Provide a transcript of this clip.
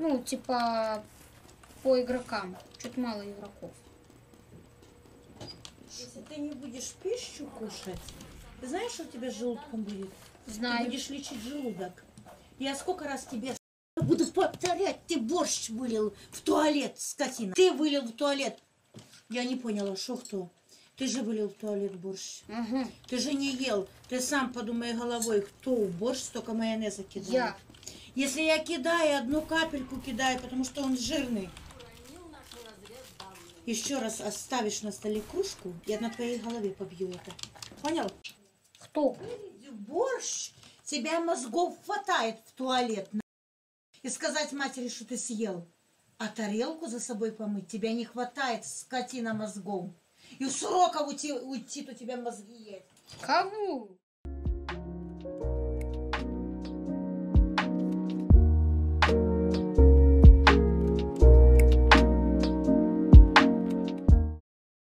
Ну, типа по игрокам. Чуть мало игроков. Если ты не будешь пищу кушать, ты знаешь, что у тебя с желудком будет? Ты Знаю. будешь лечить желудок. Я сколько раз тебе буду повторять, ты борщ вылил в туалет, скотина. Ты вылил в туалет. Я не поняла, что кто? Ты же вылил в туалет борщ. Ага. Ты же не ел. Ты сам подумай головой, кто в борщ столько майонеза кидает. Я. Если я кидаю, одну капельку кидаю, потому что он жирный. Еще раз оставишь на столе кружку, я на твоей голове побью это. Понял? Кто? Борщ, тебя мозгов хватает в туалет. И сказать матери, что ты съел. А тарелку за собой помыть тебя не хватает, скотина мозгов. И с урока уйти, уйти то тебя мозги есть. Кого?